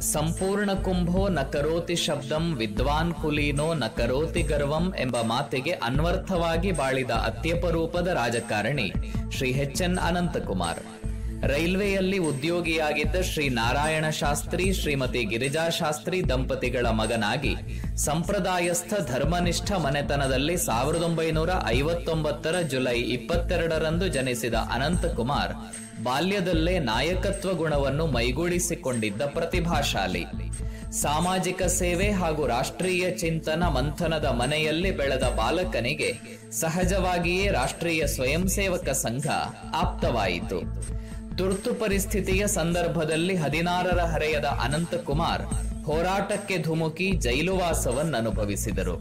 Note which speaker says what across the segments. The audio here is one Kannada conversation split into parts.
Speaker 1: ಸಂಪೂರ್ಣ ಕುಂಭೋ ನಕರೋತಿ ಕರೋತಿ ಶಬ್ದಂ ವಿದ್ವಾನ್ ಕುಲೀನೋ ನಕರೋತಿ ಕರೋತಿ ಗರ್ವಂ ಎಂಬ ಮಾತಿಗೆ ಅನ್ವರ್ಥವಾಗಿ ಬಾಳಿದ ಅತ್ಯಪರೂಪದ ರಾಜಕಾರಣಿ ಶ್ರೀ ಹೆಚ್ ಎನ್ ಅನಂತಕುಮಾರ್. ರೈಲ್ವೆಯಲ್ಲಿ ಉದ್ಯೋಗಿಯಾಗಿದ್ದ ಶ್ರೀ ನಾರಾಯಣ ಶಾಸ್ತ್ರಿ, ಶ್ರೀಮತಿ ಗಿರಿಜಾ ಶಾಸ್ತ್ರಿ ದಂಪತಿಗಳ ಮಗನಾಗಿ ಸಂಪ್ರದಾಯಸ್ಥ ಧರ್ಮನಿಷ್ಠ ಮನೆತನದಲ್ಲಿ ಸಾವಿರದ ಒಂಬೈನೂರ ಐವತ್ತೊಂಬತ್ತರ ಜುಲೈ ಇಪ್ಪತ್ತೆರಡರಂದು ಜನಿಸಿದ ಅನಂತಕುಮಾರ್ ಬಾಲ್ಯದಲ್ಲೇ ನಾಯಕತ್ವ ಗುಣವನ್ನು ಮೈಗೂಡಿಸಿಕೊಂಡಿದ್ದ ಪ್ರತಿಭಾಶಾಲಿ. ಸಾಮಾಜಿಕ ಸೇವೆ ಹಾಗೂ ರಾಷ್ಟ್ರೀಯ ಚಿಂತನ ಮಂಥನದ ಮನೆಯಲ್ಲಿ ಬೆಳೆದ ಬಾಲಕನಿಗೆ ಸಹಜವಾಗಿಯೇ ರಾಷ್ಟ್ರೀಯ ಸ್ವಯಂ ಸೇವಕ ಸಂಘ ಆಪ್ತವಾಯಿತು. ತುರ್ತು ಪರಿಸ್ಥಿತಿಯ ಸಂದರ್ಭದಲ್ಲಿ ಹದಿನಾರರ ಹರೆಯದ ಅನಂತಕುಮಾರ್ ಹೋರಾಟಕ್ಕೆ ಧುಮುಕಿ ಜೈಲುವಾಸವನ್ನನುಭವಿಸಿದರು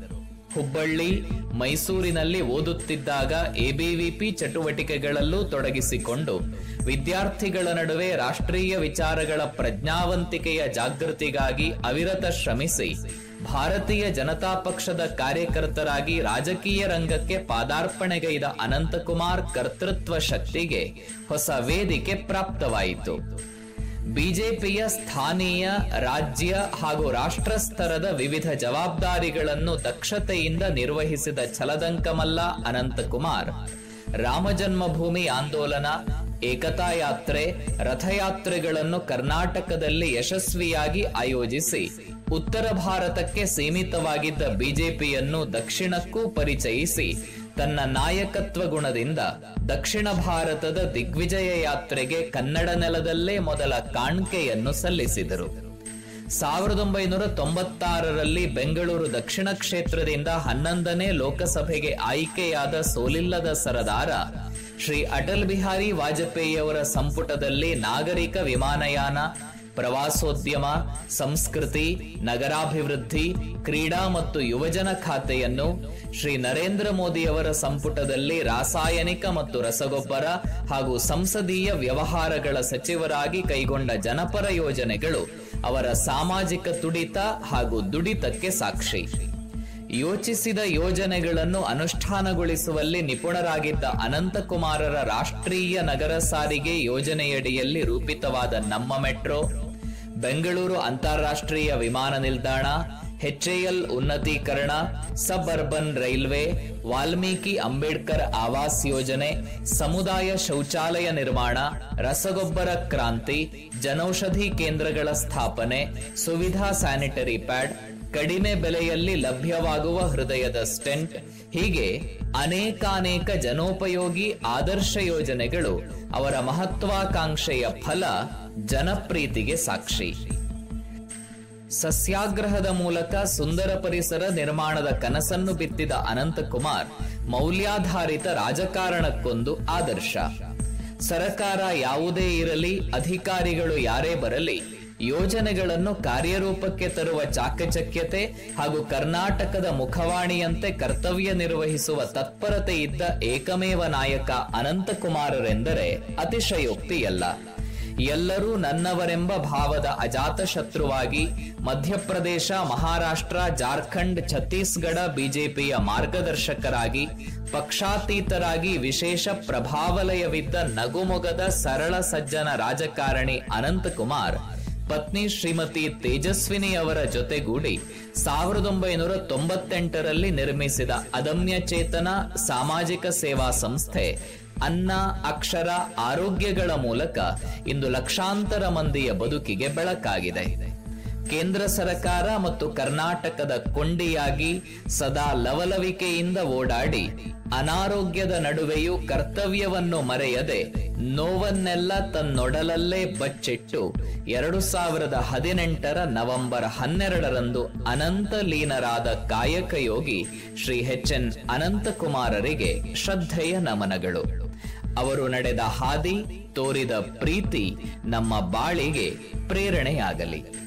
Speaker 1: ಹುಬ್ಬಳ್ಳಿ ಮೈಸೂರಿನಲ್ಲಿ ಓದುತ್ತಿದ್ದಾಗ ಎಬಿವಿಪಿ ಚಟುವಟಿಕೆಗಳಲ್ಲೂ ತೊಡಗಿಸಿಕೊಂಡು, ವಿದ್ಯಾರ್ಥಿಗಳ ನಡುವೆ ರಾಷ್ಟ್ರೀಯ ವಿಚಾರಗಳ ಪ್ರಜ್ಞಾವಂತಿಕೆಯ ಜಾಗೃತಿಗಾಗಿ ಅವಿರತ ಶ್ರಮಿಸಿ, ಭಾರತೀಯ ಜನತಾ ಪಕ್ಷದ ಕಾರ್ಯಕರ್ತರಾಗಿ ರಾಜಕೀಯ ರಂಗಕ್ಕೆ ಪಾದಾರ್ಪಣೆಗೈದ ಅನಂತಕುಮಾರ್ ಕರ್ತೃತ್ವ ಶಕ್ತಿಗೆ ಹೊಸ ವೇದಿಕೆ ಪ್ರಾಪ್ತವಾಯಿತು. ಬಿಜೆಪಿಯ ಸ್ಥಾನೀಯ ರಾಜ್ಯ ಹಾಗೂ ರಾಷ್ಟ್ರ ಸ್ತರದ ವಿವಿಧ ಜವಾಬ್ದಾರಿಗಳನ್ನು ದಕ್ಷತೆಯಿಂದ ನಿರ್ವಹಿಸಿದ ಛಲದಂಕಮಲ್ಲ ಅನಂತಕುಮಾರ್. ರಾಮಜನ್ಮಭೂಮಿ ಆಂದೋಲನ, ಏಕತಾ ಯಾತ್ರೆ, ರಥಯಾತ್ರೆಗಳನ್ನು ಕರ್ನಾಟಕದಲ್ಲಿ ಯಶಸ್ವಿಯಾಗಿ ಆಯೋಜಿಸಿ, ಉತ್ತರ ಭಾರತಕ್ಕೆ ಸೀಮಿತವಾಗಿದ್ದ ಬಿಜೆಪಿಯನ್ನು ದಕ್ಷಿಣಕ್ಕೂ ಪರಿಚಯಿಸಿ ತನ್ನ ನಾಯಕತ್ವ ಗುಣದಿಂದ ದಕ್ಷಿಣ ಭಾರತದ ದಿಗ್ವಿಜಯ ಯಾತ್ರೆಗೆ ಕನ್ನಡ ನೆಲದಲ್ಲೇ ಮೊದಲ ಕಾಣ್ಕೆಯನ್ನು ಸಲ್ಲಿಸಿದರು. ಸಾವಿರದ ಒಂಬೈನೂರ ತೊಂಬತ್ತಾರರಲ್ಲಿ ಬೆಂಗಳೂರು ದಕ್ಷಿಣ ಕ್ಷೇತ್ರದಿಂದ ಹನ್ನೊಂದನೇ ಲೋಕಸಭೆಗೆ ಆಯ್ಕೆಯಾದ ಸೋಲಿಲ್ಲದ ಸರದಾರ ಶ್ರೀ ಅಟಲ್ ಬಿಹಾರಿ ವಾಜಪೇಯಿಯವರ ಸಂಪುಟದಲ್ಲಿ ನಾಗರಿಕ ವಿಮಾನಯಾನ ಪ್ರವಾಸೋದ್ಯಮ, ಸಂಸ್ಕೃತಿ, ನಗರಾಭಿವೃದ್ಧಿ, ಕ್ರೀಡಾ ಮತ್ತು ಯುವಜನ ಖಾತೆಯನ್ನು ಶ್ರೀ ನರೇಂದ್ರ ಮೋದಿಯವರ ಸಂಪುಟದಲ್ಲಿ ರಾಸಾಯನಿಕ ಮತ್ತು ರಸಗೊಬ್ಬರ ಹಾಗೂ ಸಂಸದೀಯ ವ್ಯವಹಾರಗಳ ಸಚಿವರಾಗಿ ಕೈಗೊಂಡ ಜನಪರ ಯೋಜನೆಗಳು ಅವರ ಸಾಮಾಜಿಕ ತುಡಿತ ಹಾಗೂ ದುಡಿತಕ್ಕೆ ಸಾಕ್ಷಿ. ಯೋಚಿಸಿದ ಯೋಜನೆಗಳನ್ನು ಅನುಷ್ಠಾನಗೊಳಿಸುವಲ್ಲಿ ನಿಪುಣರಾಗಿದ್ದ ಅನಂತಕುಮಾರರ ರಾಷ್ಟ್ರೀಯ ನಗರ ಸಾರಿಗೆ ಯೋಜನೆಯಡಿಯಲ್ಲಿ ರೂಪಿತವಾದ ನಮ್ಮ ಮೆಟ್ರೋ ಬೆಂಗಳೂರು ಅಂತಾರಾಷ್ಟ್ರೀಯ ವಿಮಾನ ನಿಲ್ದಾಣ ಹೆಚ್ಎಲ್ ಉನ್ನತೀಕರಣ ಸಬ್ ಅರ್ಬನ್ ರೈಲ್ವೆ, ವಾಲ್ಮೀಕಿ ಅಂಬೇಡ್ಕರ್ ಆವಾಸ್ ಯೋಜನೆ, ಸಮುದಾಯ ಶೌಚಾಲಯ ನಿರ್ಮಾಣ, ರಸಗೊಬ್ಬರ ಕ್ರಾಂತಿ, ಜನೌಷಧಿ ಕೇಂದ್ರಗಳ ಸ್ಥಾಪನೆ, ಸುವಿಧಾ ಸ್ಯಾನಿಟರಿ ಪ್ಯಾಡ್ ಕಡಿಮೆ ಬೆಲೆಯಲ್ಲಿ ಲಭ್ಯವಾಗುವ ಹೃದಯದ ಸ್ಟೆಂಟ್, ಹೀಗೆ ಅನೇಕಾನೇಕ ಜನೋಪಯೋಗಿ ಆದರ್ಶ ಯೋಜನೆಗಳು ಅವರ ಮಹತ್ವಾಕಾಂಕ್ಷೆಯ ಫಲ ಜನಪ್ರೀತಿಗೆ ಸಾಕ್ಷಿ. ಸಸ್ಯಾಗ್ರಹದ ಮೂಲಕ ಸುಂದರ ಪರಿಸರ ನಿರ್ಮಾಣದ ಕನಸನ್ನು ಬಿತ್ತಿದ ಅನಂತಕುಮಾರ್ ಮೌಲ್ಯಾಧಾರಿತ ರಾಜಕಾರಣಕ್ಕೊಂದು ಆದರ್ಶ. ಸರಕಾರ ಯಾವುದೇ ಇರಲಿ, ಅಧಿಕಾರಿಗಳು ಯಾರೇ ಬರಲಿ ಯೋಜನೆಗಳನ್ನು ಕಾರ್ಯರೂಪಕ್ಕೆ ತರುವ ಚಾಕಚಕ್ಯತೆ ಹಾಗೂ ಕರ್ನಾಟಕದ ಮುಖವಾಣಿಯಂತೆ ಕರ್ತವ್ಯ ನಿರ್ವಹಿಸುವ ತತ್ಪರತೆ ಇದ್ದ ಏಕಮೇವ ನಾಯಕ ಅನಂತಕುಮಾರರೆಂದರೆ ಅತಿಶಯೋಕ್ತಿಯಲ್ಲ. ಎಲ್ಲರೂ ನನ್ನವರೆಂಬ ಭಾವದ ಅಜಾತ ಶತ್ರುವಾಗಿ ಮಧ್ಯಪ್ರದೇಶ, ಮಹಾರಾಷ್ಟ್ರ, ಜಾರ್ಖಂಡ್, ಛತ್ತೀಸ್ಗಢ ಬಿಜೆಪಿಯ ಮಾರ್ಗದರ್ಶಕರಾಗಿ, ಪಕ್ಷಾತೀತರಾಗಿ ವಿಶೇಷ ಪ್ರಭಾವಲಯವಿದ್ದ ನಗುಮೊಗದ ಸರಳ ಸಜ್ಜನ ರಾಜಕಾರಣಿ ಅನಂತಕುಮಾರ್ ಪತ್ನಿ ಶ್ರೀಮತಿ ತೇಜಸ್ವಿನಿ ಅವರ ಜೊತೆಗೂಡಿ ಸಾವಿರದ ಒಂಬೈನೂರ ತೊಂಬತ್ತೆಂಟರಲ್ಲಿ ನಿರ್ಮಿಸಿದ ಅದಮ್ಯ ಚೇತನ ಸಾಮಾಜಿಕ ಸೇವಾ ಸಂಸ್ಥೆ ಅನ್ನ, ಅಕ್ಷರ, ಆರೋಗ್ಯಗಳ ಮೂಲಕ ಇಂದು ಲಕ್ಷಾಂತರ ಮಂದಿಯ ಬದುಕಿಗೆ ಬೆಳಕಾಗಿದೆ. ಕೇಂದ್ರ ಸರ್ಕಾರ ಮತ್ತು ಕರ್ನಾಟಕದ ಕೊಂಡಿಯಾಗಿ ಸದಾ ಲವಲವಿಕೆಯಿಂದ ಓಡಾಡಿ ಅನಾರೋಗ್ಯದ ನಡುವೆಯೂ ಕರ್ತವ್ಯವನ್ನು ಮರೆಯದೆ ನೋವನ್ನೆಲ್ಲ ತನ್ನೊಡಲಲ್ಲೇ ಬಚ್ಚಿಟ್ಟು ಎರಡು ಸಾವಿರದ ಹದಿನೆಂಟರ ನವೆಂಬರ್ ಹನ್ನೆರಡರಂದು ಅನಂತ ಲೀನರಾದ ಕಾಯಕ ಯೋಗಿ ಶ್ರೀ ಎಚ್ ಎನ್ ಅನಂತಕುಮಾರರಿಗೆ ಶ್ರದ್ಧೆಯ ನಮನಗಳು. ಅವರು ನಡೆದ ಹಾದಿ ತೋರಿದ ಪ್ರೀತಿ ನಮ್ಮ ಬಾಳಿಗೆ ಪ್ರೇರಣೆಯಾಗಲಿ.